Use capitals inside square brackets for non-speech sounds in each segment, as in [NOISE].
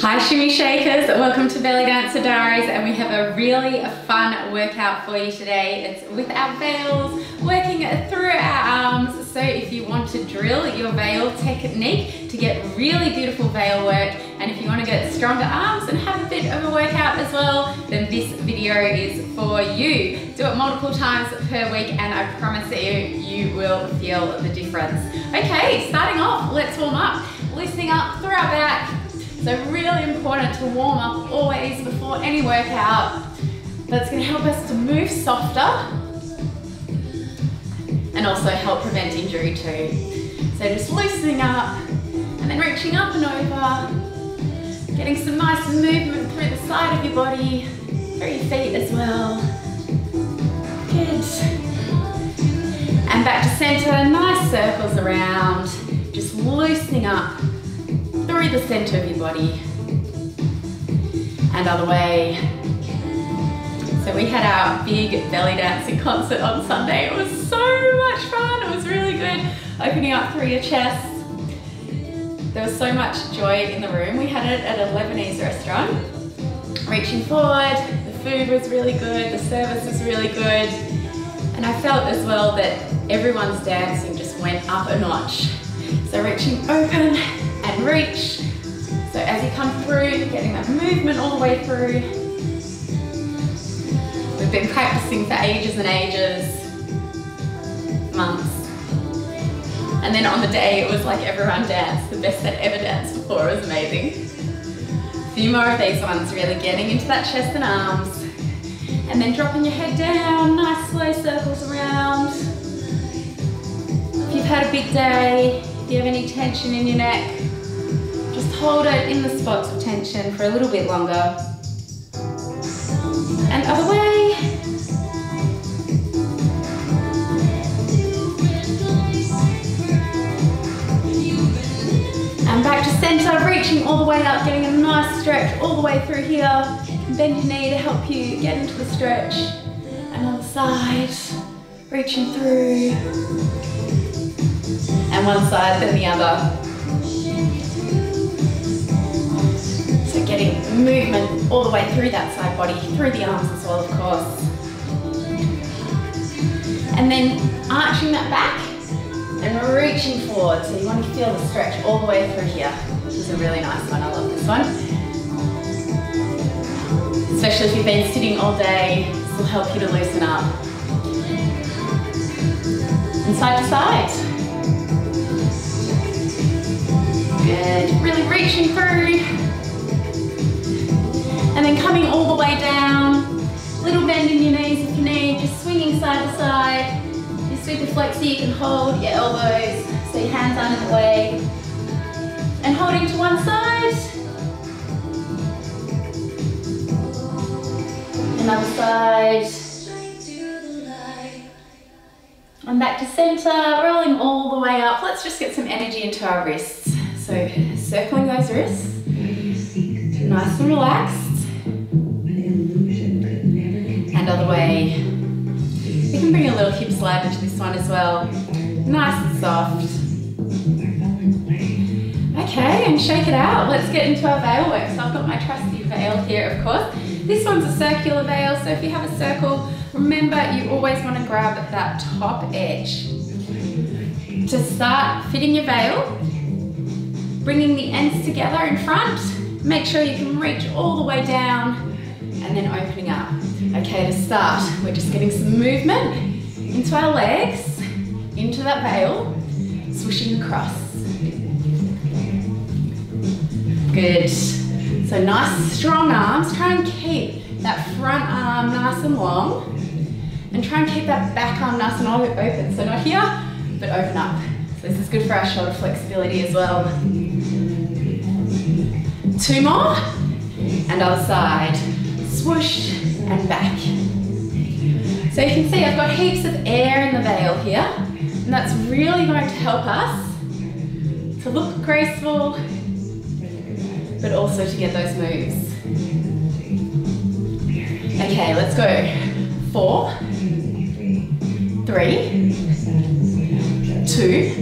Hi Shimmy Shakers, welcome to Belly Dancer Diaries and we have a really fun workout for you today. It's with our veils, working through our arms. So if you want to drill your veil technique to get really beautiful veil work and if you want to get stronger arms and have a bit of a workout as well, then this video is for you. Do it multiple times per week and I promise you, you will feel the difference. Okay, starting off, let's warm up. Loosening up through our back, so really important to warm up always before any workout. That's gonna help us to move softer and also help prevent injury too. So just loosening up and then reaching up and over, getting some nice movement through the side of your body, through your feet as well. Good. And back to center, nice circles around, just loosening up through the center of your body and other way. So we had our big belly dancing concert on Sunday. It was so much fun. It was really good. Opening up through your chest. There was so much joy in the room. We had it at a Lebanese restaurant. Reaching forward, the food was really good, the service was really good. And I felt as well that everyone's dancing just went up a notch. So reaching open, and reach. So as you come through, getting that movement all the way through. We've been practicing for ages and ages, months. And then on the day, it was like everyone danced, the best they'd ever danced before. It was amazing. A few more of these ones, really getting into that chest and arms. And then dropping your head down, nice slow circles around. If you've had a big day, if you have any tension in your neck, hold it in the spots of tension for a little bit longer. And other way. And back to center, reaching all the way up, getting a nice stretch all the way through here. Bend your knee to help you get into the stretch. And on the side, reaching through. And one side, then the other. Getting movement all the way through that side body, through the arms as well, of course. And then arching that back and reaching forward. So you want to feel the stretch all the way through here. This is a really nice one, I love this one. Especially if you've been sitting all day, this will help you to loosen up. And side to side. Good, really reaching through. And then coming all the way down. Little bend in your knees if you need, just swinging side to side. You're super flexy, you can hold your elbows so your hands aren't in the way. And holding to one side. Another side. And back to center, rolling all the way up. Let's just get some energy into our wrists. So circling those wrists, nice and relaxed. Other way. We can bring a little hip slide into this one as well. Nice and soft. Okay, and shake it out. Let's get into our veil work. So I've got my trusty veil here, of course. This one's a circular veil, so if you have a circle, remember you always want to grab that top edge. To start fitting your veil, bringing the ends together in front, make sure you can reach all the way down and then opening up. Okay, to start, we're just getting some movement into our legs, into that veil, swishing across. Good. So nice strong arms. Try and keep that front arm nice and long. And try and keep that back arm nice and open. So not here, but open up. So this is good for our shoulder flexibility as well. Two more. And other side. Swoosh and back. So you can see I've got heaps of air in the veil here. And that's really going to help us to look graceful, but also to get those moves. Okay, let's go. Four, three, two,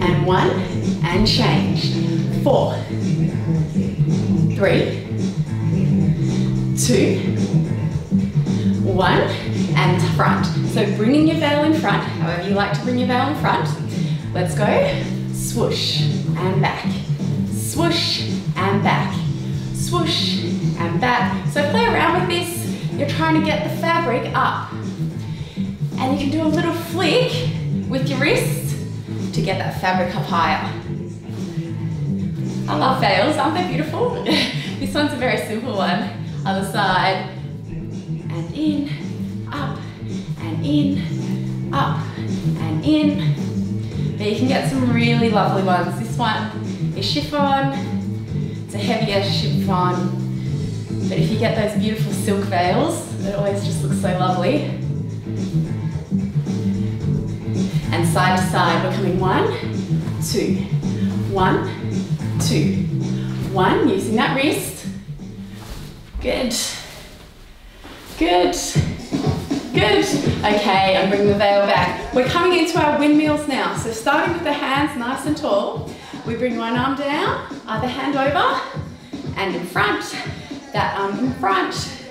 and one, and change. four, three, two, one, and front. So bringing your veil in front, however you like to bring your veil in front. Let's go. Swoosh and back. Swoosh and back. Swoosh and back. So play around with this. You're trying to get the fabric up. And you can do a little flick with your wrist to get that fabric up higher. I love veils, aren't they beautiful? [LAUGHS] this one's a very simple one. Other side, and in, up, and in, up, and in. But you can get some really lovely ones. This one is chiffon, it's a heavier chiffon, but if you get those beautiful silk veils, it always just looks so lovely. And side to side, we're coming one, two, one, two, one, using that wrist. Good. Good. Good. Okay, I'm bringing the veil back. We're coming into our windmills now. So starting with the hands nice and tall, we bring one arm down, other hand over, and in front, that arm in front,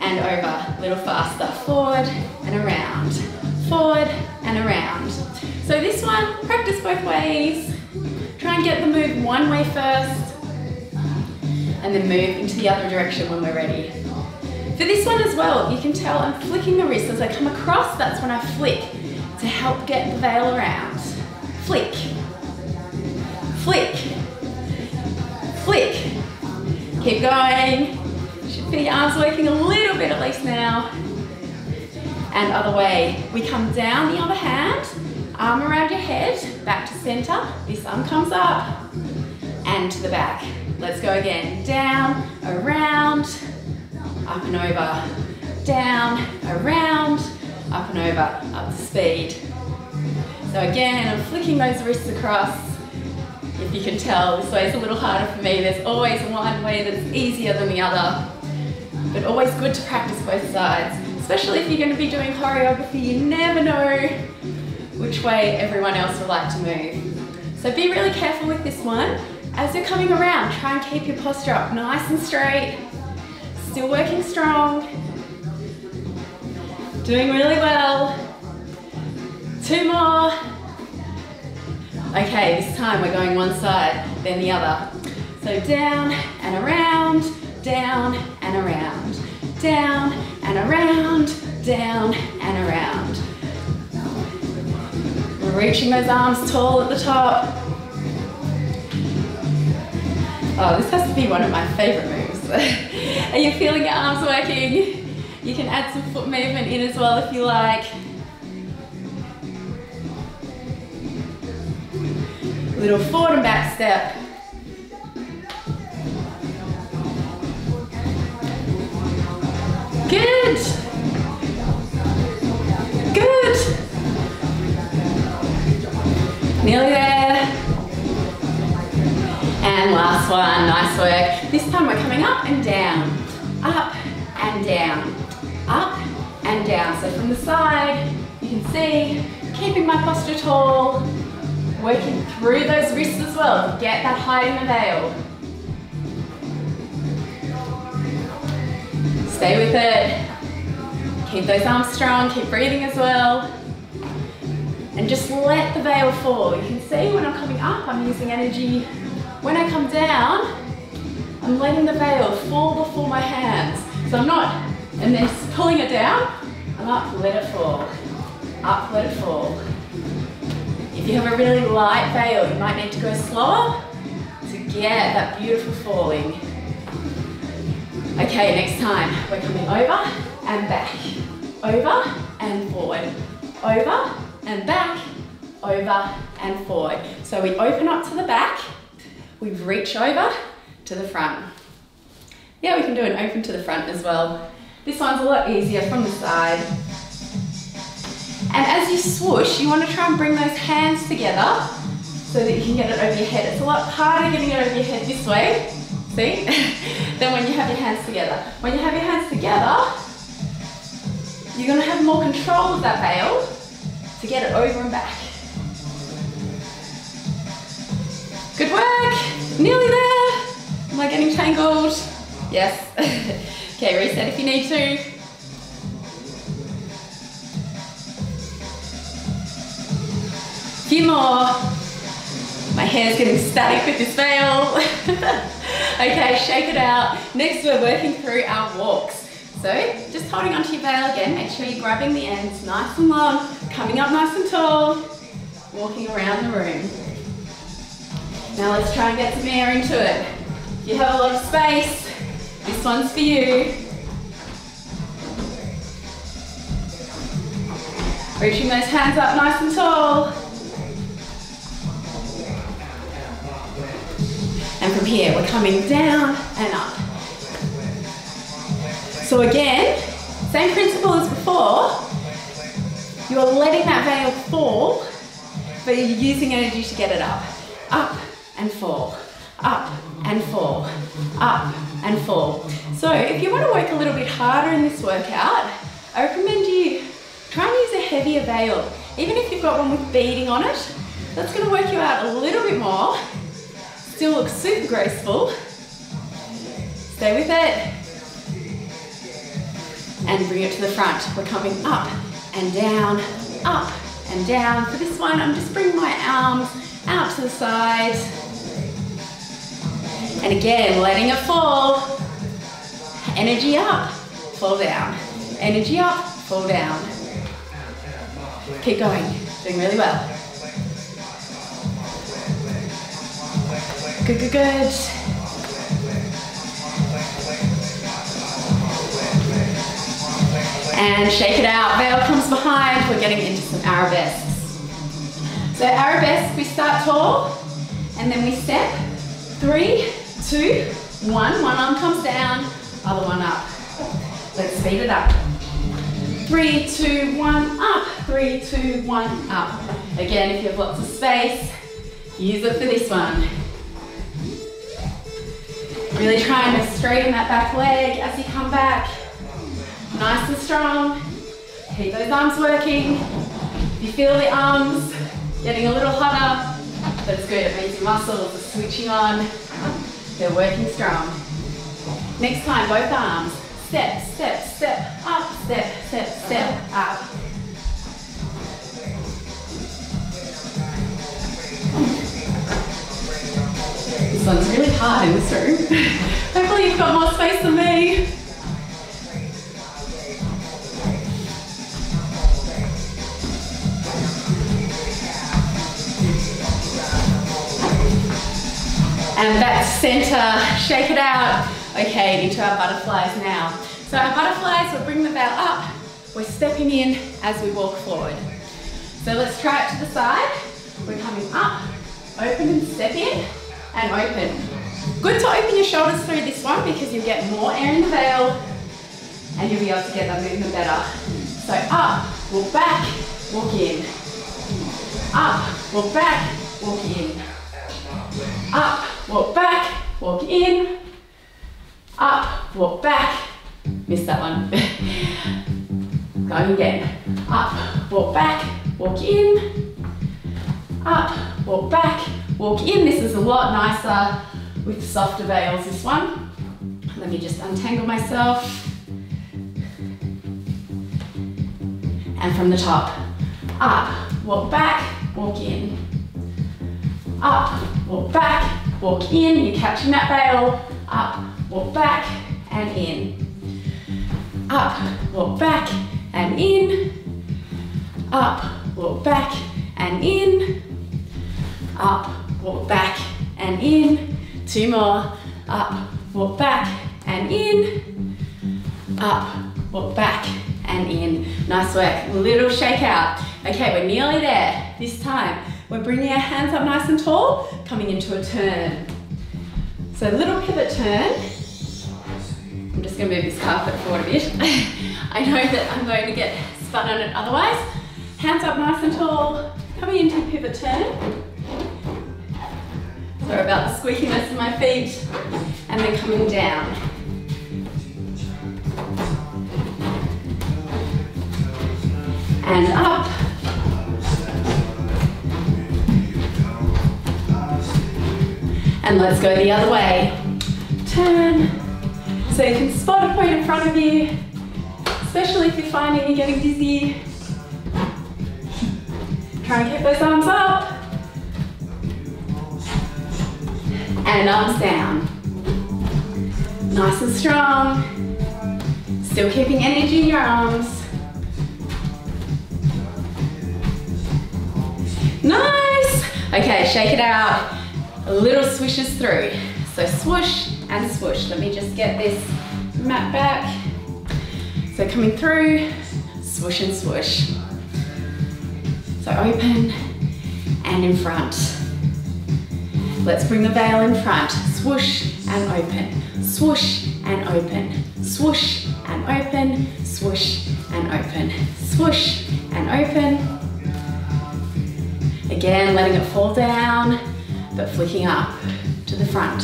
and over, a little faster, forward and around, forward and around. So this one, practice both ways. Try and get the move one way first, and then move into the other direction when we're ready. For this one as well, you can tell I'm flicking the wrist as I come across, that's when I flick to help get the veil around. Flick, flick, flick. Keep going. Should your arms working a little bit at least now. And other way. We come down the other hand, arm around your head, back to center. This arm comes up and to the back. Let's go again. Down, around, up and over, down, around, up and over, up to speed. So again, I'm flicking those wrists across. If you can tell, this way is a little harder for me. There's always one way that's easier than the other. But always good to practice both sides, especially if you're going to be doing choreography. You never know which way everyone else would like to move. So be really careful with this one. As you're coming around, try and keep your posture up nice and straight. Still working strong. Doing really well. Two more. Okay, this time we're going one side, then the other. So down and around, down and around, down and around, down and around. We're reaching those arms tall at the top. Oh, this has to be one of my favorite moves. [LAUGHS] Are you feeling your arms working? You can add some foot movement in as well if you like. Little forward and back step. Good. Good. Nearly there. And last one, nice work. This time we're coming up and down, up and down, up and down. So from the side, you can see, keeping my posture tall, working through those wrists as well get that height in the veil. Stay with it. Keep those arms strong, keep breathing as well. And just let the veil fall. You can see when I'm coming up, I'm using energy. When I come down, I'm letting the veil fall before my hands. So I'm not, and then pulling it down, I'm up, let it fall. Up, let it fall. If you have a really light veil, you might need to go slower to get that beautiful falling. Okay, next time, we're coming over and back. Over and forward. Over and back. Over and forward. So we open up to the back, we reach over to the front. Yeah, we can do an open to the front as well. This one's a lot easier from the side. And as you swoosh, you want to try and bring those hands together so that you can get it over your head. It's a lot harder getting it over your head this way, see, [LAUGHS] than when you have your hands together. When you have your hands together, you're going to have more control of that veil to get it over and back. Good work. Nearly there. Am I getting tangled? Yes. [LAUGHS] okay, reset if you need to. Few more. My hair's getting static with this veil. [LAUGHS] okay, shake it out. Next, we're working through our walks. So just holding onto your veil again, make sure you're grabbing the ends nice and long, coming up nice and tall, walking around the room. Now let's try and get some air into it. You have a lot of space, this one's for you. Reaching those hands up nice and tall. And from here, we're coming down and up. So again, same principle as before. You're letting that veil fall, but you're using energy to get it up. Up and fall, up and fall, up and fall. So if you want to work a little bit harder in this workout, I recommend you try and use a heavier veil. Even if you've got one with beading on it, that's going to work you out a little bit more. Still looks super graceful. Stay with it and bring it to the front. We're coming up and down, up and down. For this one, I'm just bringing my arms out to the sides. And again, letting it fall. Energy up, fall down. Energy up, fall down. Keep going, doing really well. Good, good, good. and shake it out. Veil comes behind, we're getting into some arabesques. So arabesque, we start tall, and then we step, three, two, one. One arm comes down, other one up. Let's speed it up. Three, two, one, up. Three, two, one, up. Again, if you have lots of space, use it for this one. Really trying to straighten that back leg as you come back. Nice and strong. Keep those arms working. You feel the arms getting a little hotter, that's good. It means your muscles are switching on. They're working strong. Next time, both arms. Step, step, step, up, step, step, step, up. This one's really hard in this room. [LAUGHS] Hopefully you've got more space than me. And that center, shake it out. Okay, into our butterflies now. So our butterflies, we'll bring the veil up. We're stepping in as we walk forward. So let's try it to the side. We're coming up, open and step in, and open. Good to open your shoulders through this one because you'll get more air in the veil and you'll be able to get that movement better. So up, walk back, walk in. Up, walk back, walk in. Up, walk back, walk in. Up, walk back. Missed that one. [LAUGHS] Going again. Up, walk back, walk in. Up, walk back, walk in. This is a lot nicer with softer veils, this one. Let me just untangle myself. And from the top. Up, walk back, walk in. Up, walk back, walk in. You're catching that veil. Up, walk back, and in. Up, walk back, and in. Up, walk back, and in. Up, walk back, and in. Two more. Up, walk back, and in. Up, walk back, and in. Nice work. Little shake out. Okay, we're nearly there. This time, we're bringing our hands up nice and tall, coming into a turn. So little pivot turn. I'm just going to move this carpet forward a bit. [LAUGHS] I know that I'm going to get spun on it otherwise. Hands up nice and tall, coming into a pivot turn. Sorry about the squeakiness of my feet. And then coming down. And up. And let's go the other way. Turn So you can spot a point in front of you, especially if you're finding you're getting dizzy. Try and keep those arms up. And arms down. Nice and strong. Still keeping energy in your arms. Nice. Okay, shake it out. Little swishes through. So swoosh and swoosh. Let me just get this mat back. So coming through, swoosh and swoosh. So open and in front. Let's bring the veil in front. Swoosh and open. Swoosh and open. Swoosh and open. Swoosh and open. Swoosh and open. Again, letting it fall down, but flicking up to the front.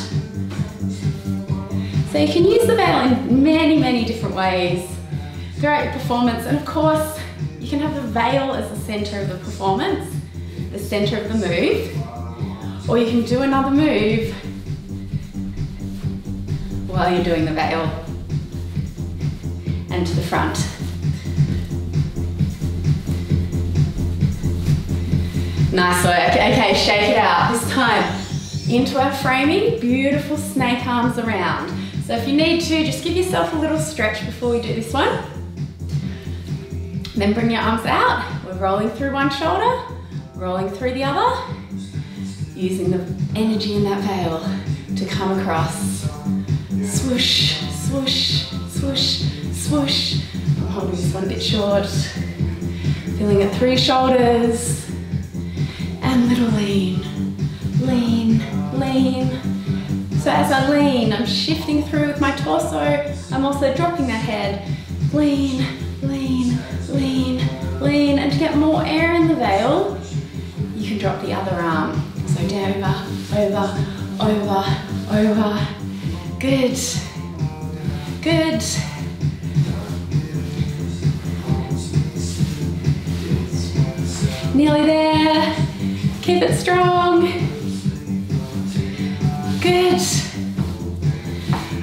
So you can use the veil in many, many different ways throughout your performance. And of course, you can have the veil as the center of the performance, the center of the move, or you can do another move while you're doing the veil and to the front. Nice work. Okay, shake it out. This time into our framing, beautiful snake arms around. So if you need to, just give yourself a little stretch before we do this one. Then bring your arms out. We're rolling through one shoulder, rolling through the other, using the energy in that veil to come across. Swoosh, swoosh, swoosh, swoosh. I'm holding this one a bit short. Feeling it through your shoulders. And little lean, lean, lean. So as I lean, I'm shifting through with my torso. I'm also dropping that head. Lean, lean, lean, lean. And to get more air in the veil, you can drop the other arm. So down, over, over, over, over. Good, good. Nearly there. Keep it strong. Good.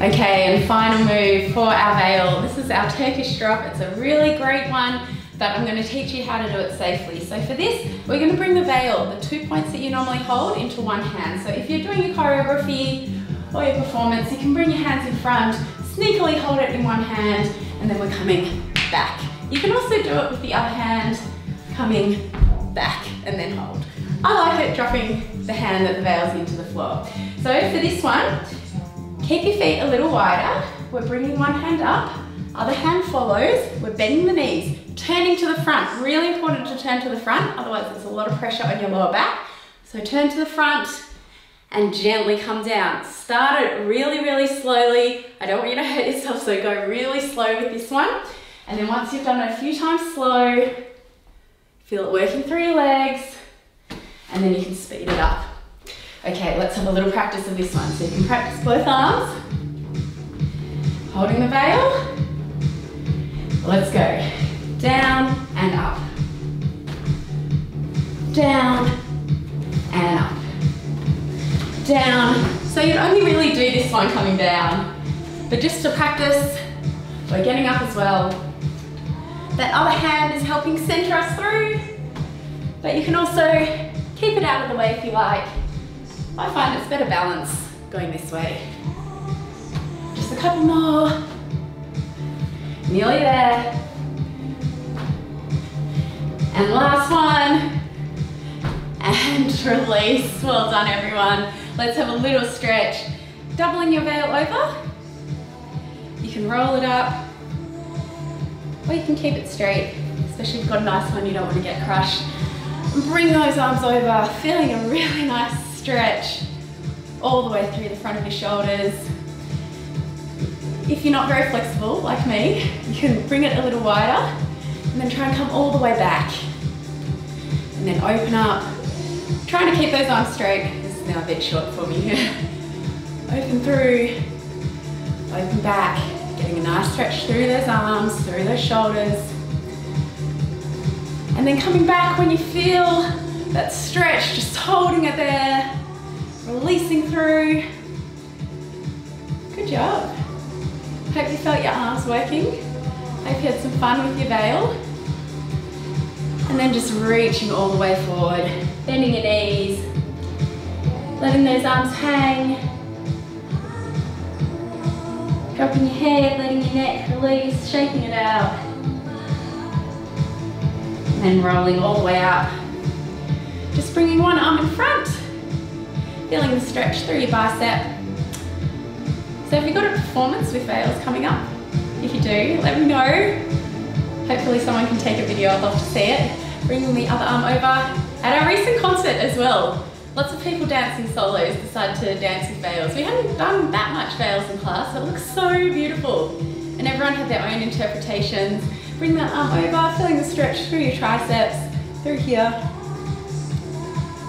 Okay, and final move for our veil. This is our Turkish drop. It's a really great one, but I'm gonna teach you how to do it safely. So for this, we're gonna bring the veil, the two points that you normally hold, into one hand. So if you're doing your choreography or your performance, you can bring your hands in front, sneakily hold it in one hand, and then we're coming back. You can also do it with the other hand, coming back and then hold. I like it dropping the hand that the veil's into the floor. So for this one, keep your feet a little wider. We're bringing one hand up, other hand follows. We're bending the knees, turning to the front. Really important to turn to the front, otherwise there's a lot of pressure on your lower back. So turn to the front and gently come down. Start it really, really slowly. I don't want you to hurt yourself, so go really slow with this one. And then once you've done it a few times slow, feel it working through your legs, and then you can speed it up. Okay, let's have a little practice of this one. So you can practice both arms, holding the veil. Let's go. Down and up. Down and up. Down. So you'd only really do this one coming down. But just to practice, we're getting up as well. That other hand is helping center us through, but you can also keep it out of the way if you like. I find it's better balance going this way. Just a couple more. Nearly there. And last one. And [LAUGHS] release. Well done everyone. Let's have a little stretch. Doubling your veil over. You can roll it up. Or you can keep it straight. Especially if you've got a nice one, you don't want to get crushed. Bring those arms over, feeling a really nice stretch all the way through the front of your shoulders. If you're not very flexible, like me, you can bring it a little wider and then try and come all the way back. And then open up, trying to keep those arms straight. This is now a bit short for me here. [LAUGHS] open through, open back, getting a nice stretch through those arms, through those shoulders. And then coming back when you feel that stretch, just holding it there, releasing through. Good job. Hope you felt your arms working. Hope you had some fun with your veil. And then just reaching all the way forward, bending your knees, letting those arms hang, dropping your head, letting your neck release, shaking it out, and rolling all the way up. Just bringing one arm in front, feeling the stretch through your bicep. So if you've got a performance with veils coming up? If you do, let me know. Hopefully someone can take a video, I'd love to see it. Bringing the other arm over. At our recent concert as well, lots of people dancing solos decided to dance with veils. We hadn't done that much veils in class, so it looks so beautiful. And everyone had their own interpretations. Bring that arm over, feeling the stretch through your triceps, through here.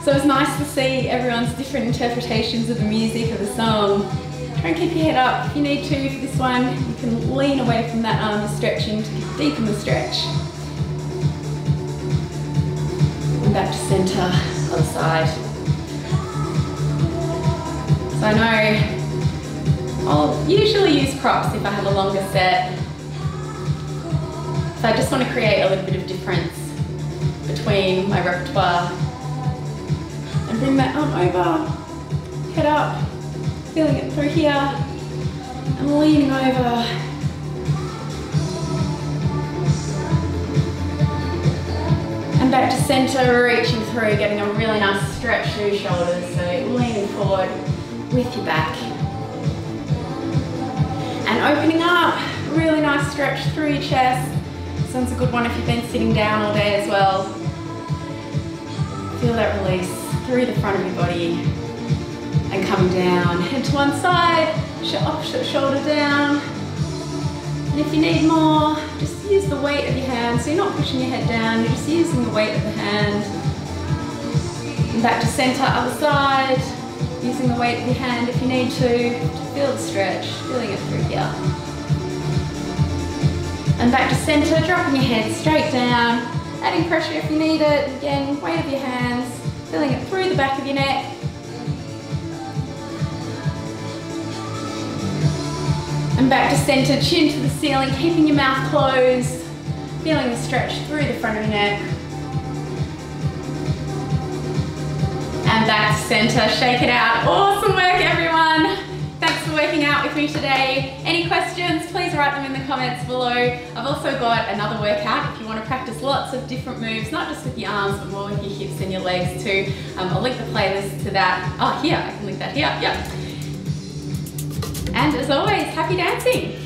So it's nice to see everyone's different interpretations of the music of the song. Try and keep your head up. If you need to for this one, you can lean away from that arm stretching to deepen the stretch. And back to center, other side. So I know I'll usually use props if I have a longer set. So I just want to create a little bit of difference between my repertoire. And bring that arm over, head up, Feeling it through here and leaning over. And back to center, reaching through, getting a really nice stretch through your shoulders. So leaning forward with your back. And opening up, really nice stretch through your chest. One's a good one if you've been sitting down all day as well. Feel that release through the front of your body and coming down. Head to one side, opposite shoulder down. And if you need more, just use the weight of your hand. So you're not pushing your head down, you're just using the weight of the hand. And back to center, other side. Using the weight of your hand if you need to, to feel the stretch, feeling it through here. And back to center, dropping your head straight down, adding pressure if you need it. Again, weight of your hands, feeling it through the back of your neck, And back to center, chin to the ceiling, keeping your mouth closed, feeling the stretch through the front of your neck. And back to center, shake it out. Awesome work, everyone. Working out with me today. Any questions, please write them in the comments below. I've also got another workout if you want to practice lots of different moves, not just with your arms, but more with your hips and your legs too. Um, I'll link the playlist to that. Oh, here, I can link that here, yeah. And as always, happy dancing!